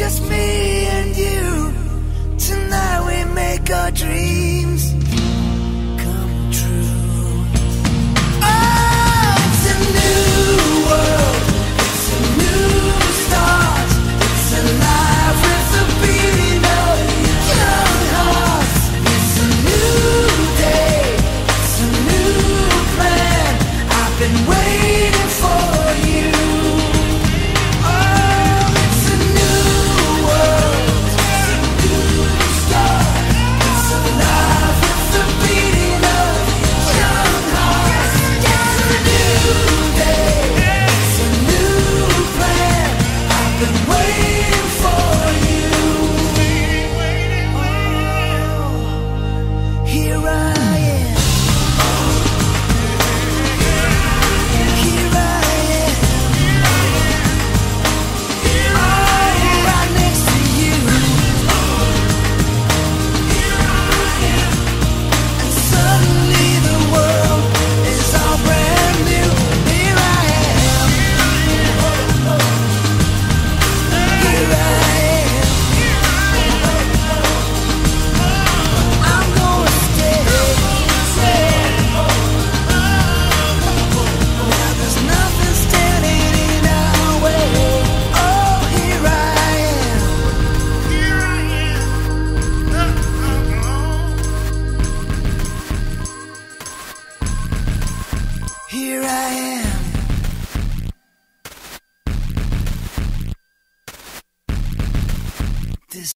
just me and you. Tonight we make our dreams. Here I am.